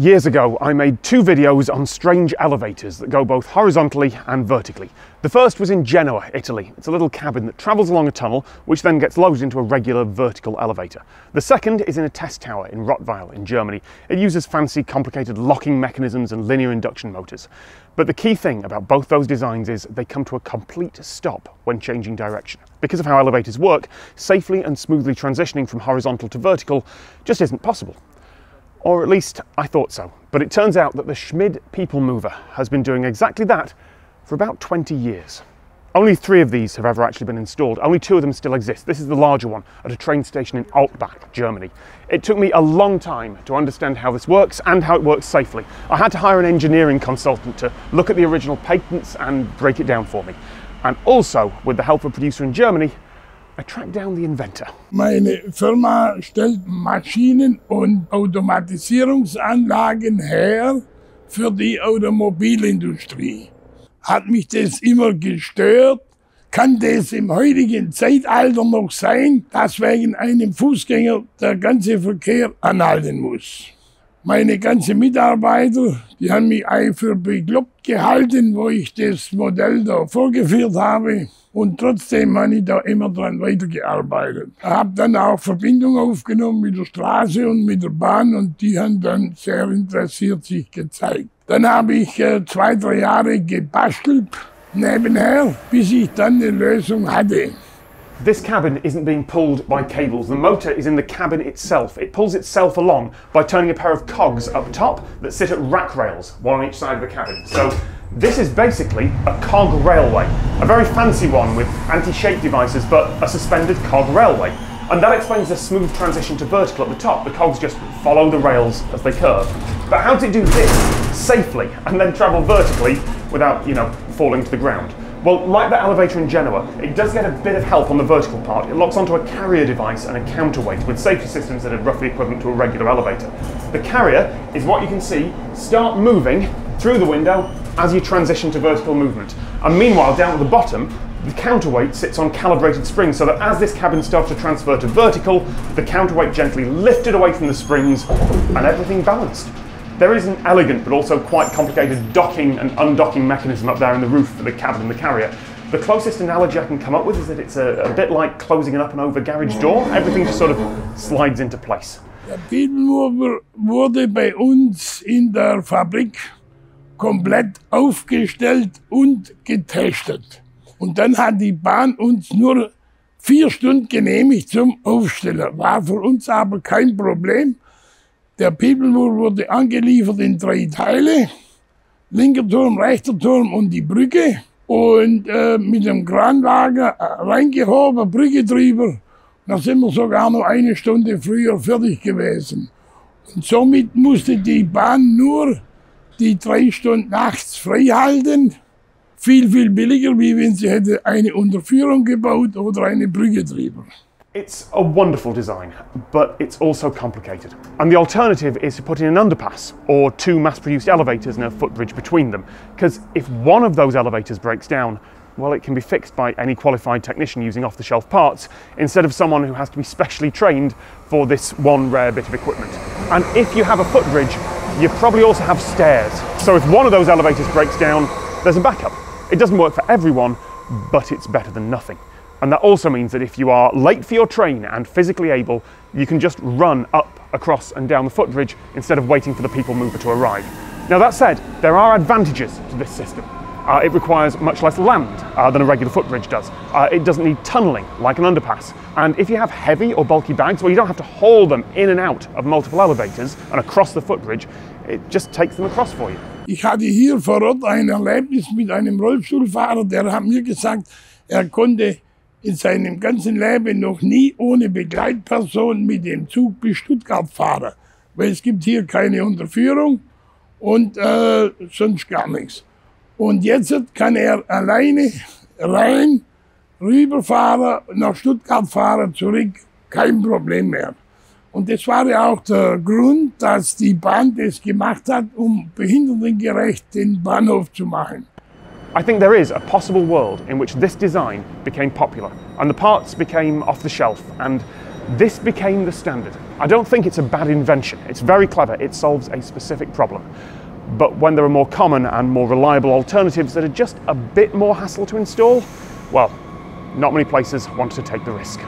Years ago, I made two videos on strange elevators that go both horizontally and vertically. The first was in Genoa, Italy. It's a little cabin that travels along a tunnel, which then gets loaded into a regular vertical elevator. The second is in a test tower in Rottweil in Germany. It uses fancy, complicated locking mechanisms and linear induction motors. But the key thing about both those designs is they come to a complete stop when changing direction. Because of how elevators work, safely and smoothly transitioning from horizontal to vertical just isn't possible. Or at least I thought so. But it turns out that the Schmid People Mover has been doing exactly that for about 20 years. Only three of these have ever actually been installed. Only two of them still exist. This is the larger one at a train station in Altbach, Germany. It took me a long time to understand how this works and how it works safely. I had to hire an engineering consultant to look at the original patents and break it down for me. And also, with the help of a producer in Germany, I tracked down the inventor. Meine Firma stellt Maschinen und Automatisierungsanlagen her für die Automobilindustrie. Hat mich das immer gestört? Kann das im heutigen Zeitalter noch sein, dass wegen einem Fußgänger der ganze Verkehr anhalten muss? Meine ganzen Mitarbeiter, die haben mich für bekloppt gehalten, wo ich das Modell da vorgeführt habe. Und trotzdem habe ich da immer dran weitergearbeitet. Ich habe dann auch Verbindung aufgenommen mit der Straße und mit der Bahn und die haben dann sehr interessiert sich gezeigt. Dann habe ich äh, zwei, drei Jahre gebastelt nebenher, bis ich dann eine Lösung hatte. This cabin isn't being pulled by cables. The motor is in the cabin itself. It pulls itself along by turning a pair of cogs up top that sit at rack rails, one on each side of the cabin. So this is basically a cog railway, a very fancy one with anti-shake devices, but a suspended cog railway. And that explains the smooth transition to vertical at the top. The cogs just follow the rails as they curve. But how does it do this safely and then travel vertically without, you know, falling to the ground? Well, like the elevator in Genoa, it does get a bit of help on the vertical part. It locks onto a carrier device and a counterweight with safety systems that are roughly equivalent to a regular elevator. The carrier is what you can see start moving through the window as you transition to vertical movement. And meanwhile, down at the bottom, the counterweight sits on calibrated springs so that as this cabin starts to transfer to vertical, the counterweight gently lifted away from the springs and everything balanced. There is an elegant but also quite complicated docking and undocking mechanism up there in the roof for the cabin and the carrier. The closest analogy I can come up with is that it's a, a bit like closing an up and over garage door. Everything just sort of slides into place. Der Peoplemover wurde bei uns in der Fabrik komplett aufgestellt und getestet. Und dann hat die Bahn uns nur vier Stunden genehmigt zum Aufstellen. War für uns aber kein Problem. Der People wurde angeliefert in drei Teile. Linker Turm, rechter Turm und die Brücke. Und äh, mit dem Kranwagen äh, reingehoben, Brücke drüber. Da sind wir sogar noch eine Stunde früher fertig gewesen. Und somit musste die Bahn nur die drei Stunden nachts frei halten. Viel, viel billiger, wie wenn sie hätte eine Unterführung gebaut oder eine Brücke drüber. It's a wonderful design, but it's also complicated. And the alternative is to put in an underpass or two mass-produced elevators and a footbridge between them. Because if one of those elevators breaks down, well, it can be fixed by any qualified technician using off-the-shelf parts instead of someone who has to be specially trained for this one rare bit of equipment. And if you have a footbridge, you probably also have stairs. So if one of those elevators breaks down, there's a backup. It doesn't work for everyone, but it's better than nothing. And that also means that if you are late for your train and physically able, you can just run up, across and down the footbridge instead of waiting for the people mover to arrive. Now that said, there are advantages to this system. Uh, it requires much less land uh, than a regular footbridge does. Uh, it doesn't need tunnelling like an underpass. And if you have heavy or bulky bags where you don't have to haul them in and out of multiple elevators and across the footbridge, it just takes them across for you. Ich hatte hier vor Ort ein Erlebnis mit einem Rollstuhlfahrer, der hat mir gesagt, er konnte in seinem ganzen Leben noch nie ohne Begleitperson mit dem Zug bis Stuttgart fahren, weil es gibt hier keine Unterführung und äh, sonst gar nichts. Und jetzt kann er alleine rein, rüberfahren, nach Stuttgart fahren, zurück, kein Problem mehr. Und das war ja auch der Grund, dass die Bahn das gemacht hat, um behindertengerecht den Bahnhof zu machen. I think there is a possible world in which this design became popular and the parts became off the shelf and This became the standard. I don't think it's a bad invention. It's very clever. It solves a specific problem. But when there are more common and more reliable alternatives that are just a bit more hassle to install, well, not many places want to take the risk.